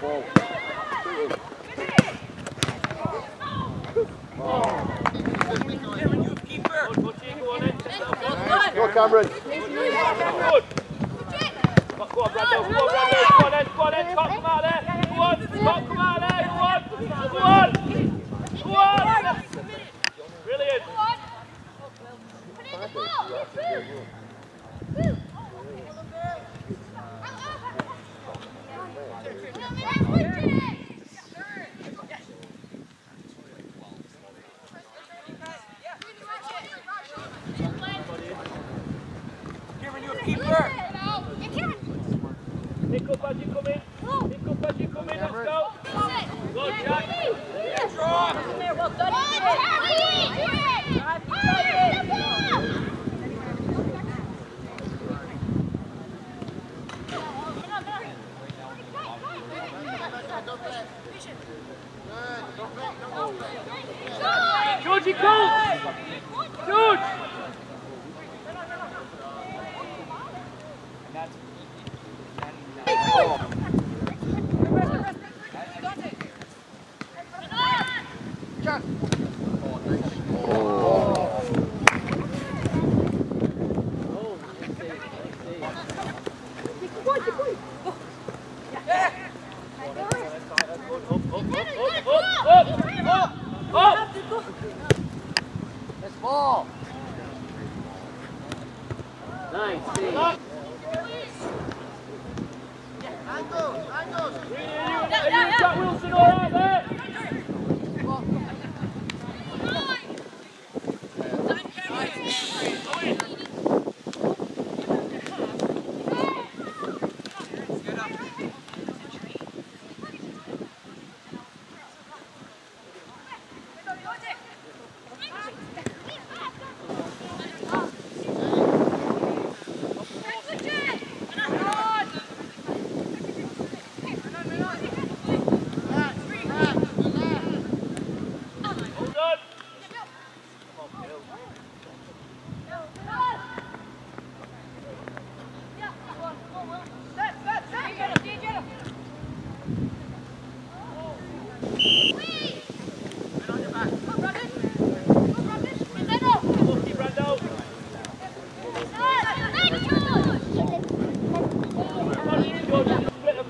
Ball. Go, Cameron. Good. Go on, Brando. Go on, Brando. Go on, then. Go on, then. Come out there. Go on. Come out there. Go on. Go on. Go on. Brilliant. Come in. Pick up as you come in. Let's go. Go, Jack. Georgie, go. ¡Años! ¡Años!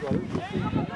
Guarulhos.